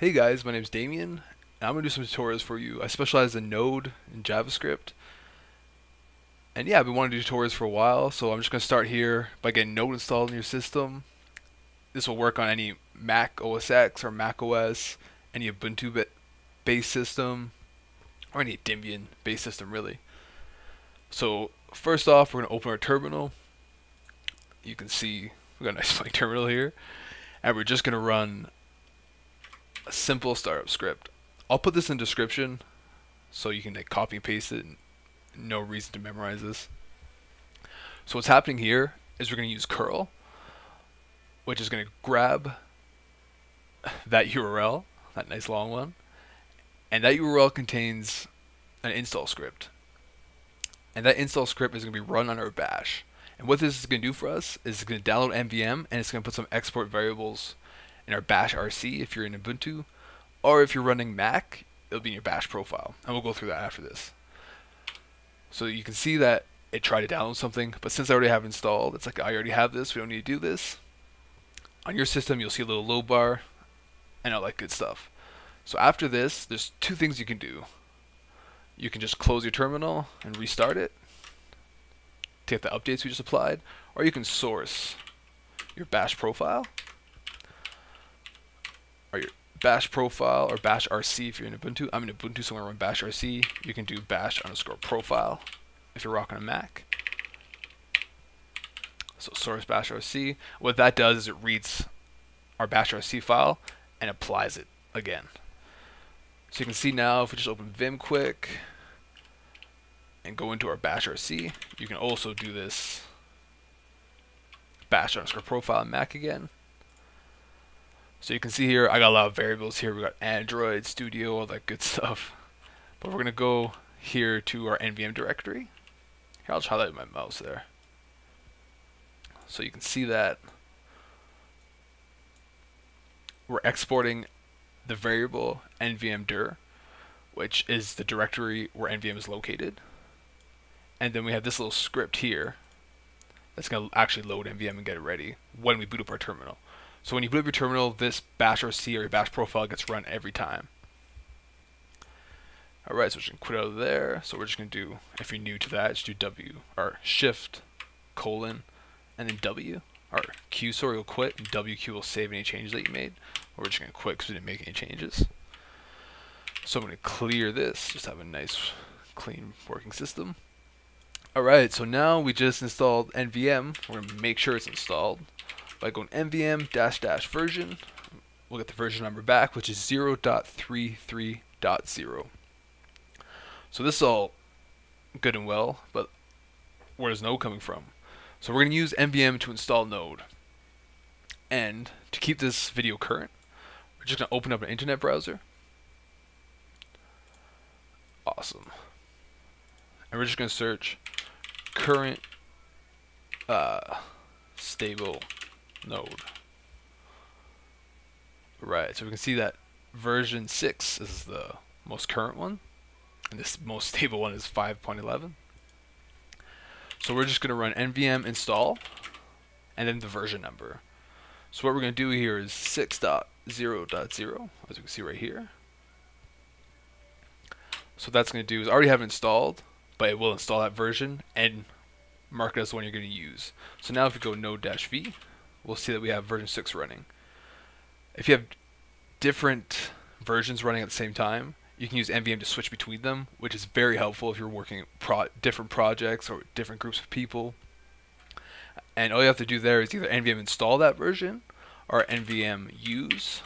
Hey guys, my name is Damien, I'm going to do some tutorials for you. I specialize in Node and JavaScript. And yeah, I've been wanting to do tutorials for a while, so I'm just going to start here by getting Node installed in your system. This will work on any Mac OS X or Mac OS, any Ubuntu based system, or any Debian based system really. So first off, we're going to open our terminal. You can see we got a nice blank terminal here, and we're just going to run a simple startup script. I'll put this in description so you can like, copy and paste it. And no reason to memorize this. So what's happening here is we're going to use curl, which is going to grab that URL, that nice long one, and that URL contains an install script. And that install script is going to be run on our bash. And what this is going to do for us is it's going to download NVM and it's going to put some export variables in our bash RC if you're in Ubuntu, or if you're running Mac, it'll be in your bash profile. And we'll go through that after this. So you can see that it tried to download something, but since I already have installed, it's like I already have this, we don't need to do this. On your system, you'll see a little low bar and all that good stuff. So after this, there's two things you can do. You can just close your terminal and restart it to get the updates we just applied, or you can source your bash profile or your bash profile or bash RC if you're in Ubuntu. I'm in Ubuntu, so I'm going to run bash RC. You can do bash underscore profile if you're rocking a Mac. So source bash RC. What that does is it reads our bash RC file and applies it again. So you can see now if we just open Vim quick and go into our bash RC, you can also do this bash underscore profile Mac again. So you can see here, I got a lot of variables here. We got Android, Studio, all that good stuff. But we're going to go here to our NVM directory. Here, I'll just highlight my mouse there. So you can see that we're exporting the variable nvm dir, which is the directory where NVM is located. And then we have this little script here that's going to actually load NVM and get it ready when we boot up our terminal. So when you boot up your terminal, this bash RC or your bash profile gets run every time. Alright, so going to quit out of there. So we're just going to do, if you're new to that, just do W, or Shift, colon, and then W, or Q, sorry, will quit, and WQ will save any changes that you made. Or we're just going to quit because we didn't make any changes. So I'm going to clear this, just have a nice, clean working system. Alright, so now we just installed NVM. We're going to make sure it's installed by going nvm dash dash version. We'll get the version number back, which is 0.33.0. So this is all good and well, but where's Node coming from? So we're going to use nvm to install Node. And to keep this video current, we're just going to open up an internet browser. Awesome. And we're just going to search current uh, stable node. Right, so we can see that version 6 is the most current one, and this most stable one is 5.11. So we're just going to run nvm install, and then the version number. So what we're going to do here is 6.0.0, as you can see right here. So that's going to do is I already have it installed, but it will install that version and mark it as the one you're going to use. So now if we go node-v, we'll see that we have version 6 running. If you have different versions running at the same time, you can use NVM to switch between them, which is very helpful if you're working pro different projects or different groups of people. And all you have to do there is either NVM install that version or NVM use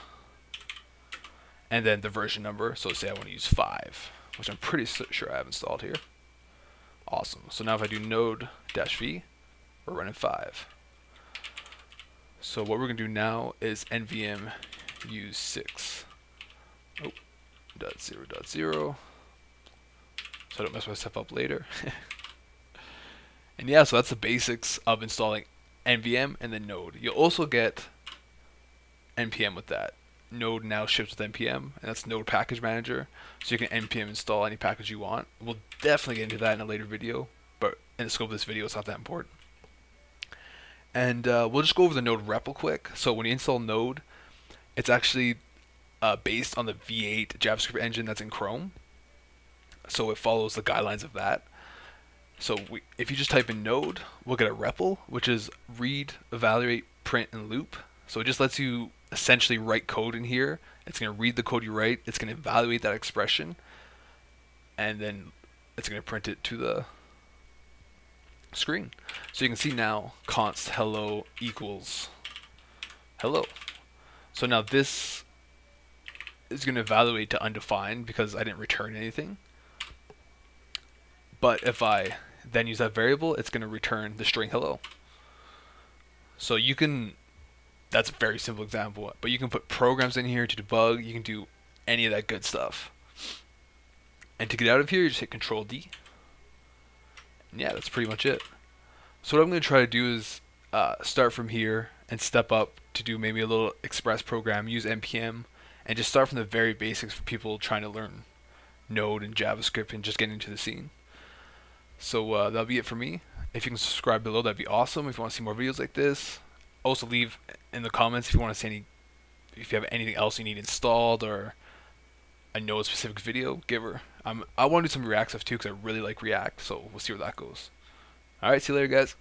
and then the version number. So say I want to use 5, which I'm pretty sure I have installed here. Awesome. So now if I do node-v, we're running 5. So what we're going to do now is nvm use 6 oh, dot 0 dot 0 so I don't mess myself up later. and yeah, so that's the basics of installing nvm and then node. You'll also get npm with that. Node now ships with npm, and that's Node Package Manager, so you can npm install any package you want. We'll definitely get into that in a later video, but in the scope of this video, it's not that important. And uh, we'll just go over the Node REPL real quick. So when you install Node, it's actually uh, based on the V8 JavaScript engine that's in Chrome. So it follows the guidelines of that. So we, if you just type in node, we'll get a REPL, which is read, evaluate, print, and loop. So it just lets you essentially write code in here. It's going to read the code you write. It's going to evaluate that expression, and then it's going to print it to the screen. So you can see now const hello equals hello. So now this is going to evaluate to undefined because I didn't return anything. But if I then use that variable, it's going to return the string hello. So you can, that's a very simple example, but you can put programs in here to debug. You can do any of that good stuff. And to get out of here, you just hit Control D. Yeah, that's pretty much it. So what I'm going to try to do is uh, start from here and step up to do maybe a little express program, use npm, and just start from the very basics for people trying to learn Node and JavaScript and just get into the scene. So uh, that'll be it for me. If you can subscribe below, that'd be awesome. If you want to see more videos like this, also leave in the comments if you want to see any, if you have anything else you need installed or a Node specific video. Give her. I want to do some React stuff too because I really like React. So we'll see where that goes. All right, see you later, guys.